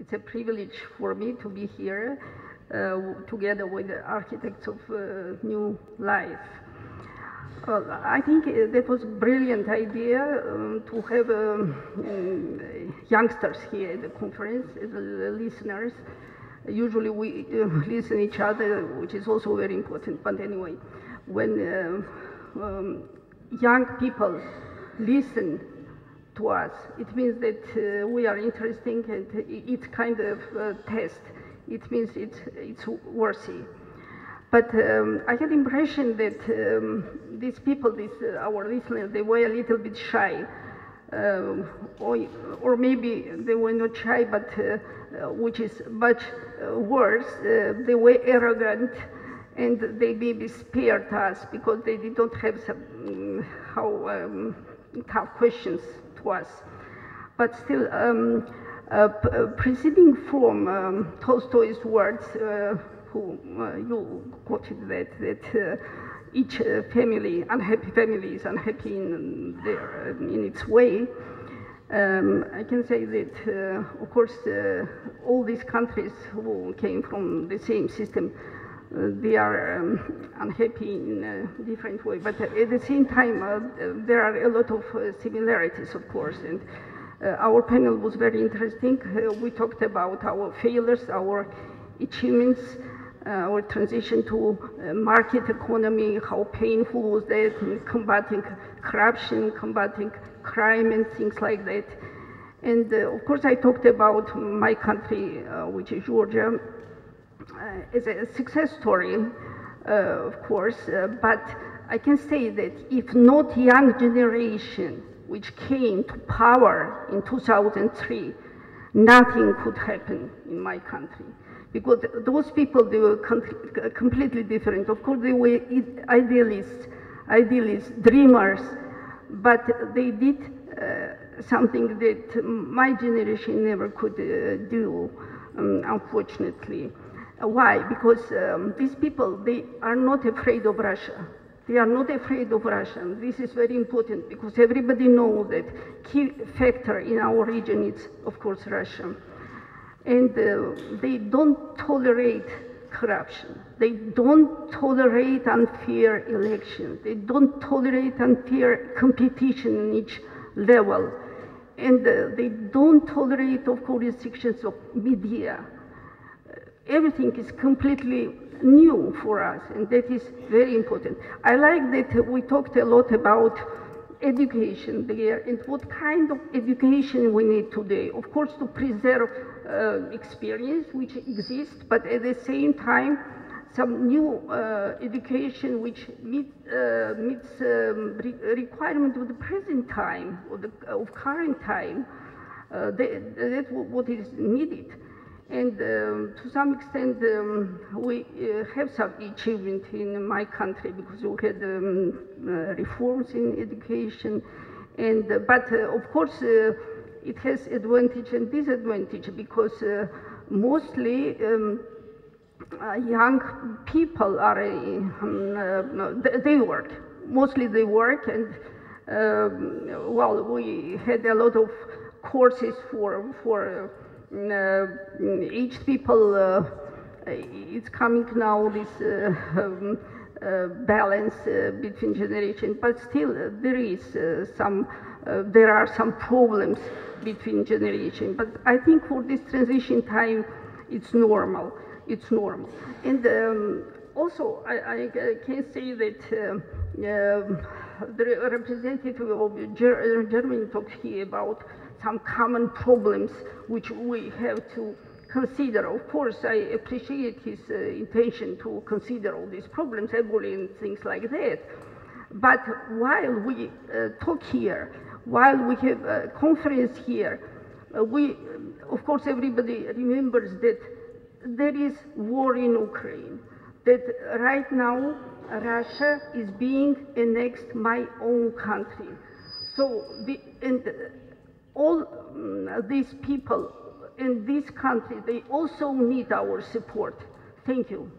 It's a privilege for me to be here uh, together with the architects of uh, new life. I think uh, that was a brilliant idea um, to have um, youngsters here at the conference as listeners. Usually we uh, listen each other, which is also very important. But anyway, when uh, um, young people listen to us, it means that uh, we are interesting and it's kind of a test. It means it's, it's worthy. But um, I had the impression that um, these people, these, uh, our listeners, they were a little bit shy. Um, or, or maybe they were not shy, but uh, uh, which is much worse, uh, they were arrogant and they maybe spared us because they did not have some mm, how um, tough questions us. But still, um, uh, proceeding from um, Tolstoy's words, who uh, you quoted that, that uh, each uh, family, unhappy family is unhappy in, their, in its way. Um, I can say that, uh, of course, uh, all these countries who came from the same system, uh, they are um, unhappy in a different way. But at the same time, there are a lot of similarities, of course. And our panel was very interesting. we talked about our failures, our achievements, uh, our transition to uh, market economy, how painful was that, in combating corruption, combating crime and things like that. And uh, of course I talked about my country, which is Georgia, as a success story, of course, but I can say that if not young generation which came to power in 2003, nothing could happen in my country because those people, they were completely different. Of course, they were idealists, idealists, dreamers, but they did uh, something that my generation never could uh, do, um, unfortunately. Uh, why? Because um, these people, they are not afraid of Russia. They are not afraid of Russia. This is very important because everybody knows that key factor in our region is, of course, Russia and uh, they don't tolerate corruption. They don't tolerate unfair elections. They don't tolerate unfair competition in each level. And uh, they don't tolerate, of course, restrictions of media. Everything is completely new for us, and that is very important. I like that we talked a lot about education there and what kind of education we need today. Of course, to preserve uh, experience which exists, but at the same time, some new uh, education which meet, uh, meets um, re requirement of the present time, of, the, of current time. Uh, that, that's what is needed. And um, to some extent, um, we uh, have some achievement in my country because we had um, uh, reforms in education. And, uh, but uh, of course, uh, it has advantage and disadvantage because uh, mostly um, young people are, um, they work. Mostly they work and, um, well, we had a lot of courses for, for each people uh, it's coming now this uh, um, balance between generations, but still there is some there are some problems between generations. But I think for this transition time, it's normal. It's normal. And um, also, I, I, can say that uh, uh, the representative of Germany talked here about some common problems which we have to consider. Of course, I appreciate his uh, intention to consider all these problems, Ebola and things like that. But while we uh, talk here, while we have a conference here, uh, we, of course, everybody remembers that there is war in Ukraine, that right now Russia is being annexed my own country. So, the, and all um, these people in this country, they also need our support. Thank you.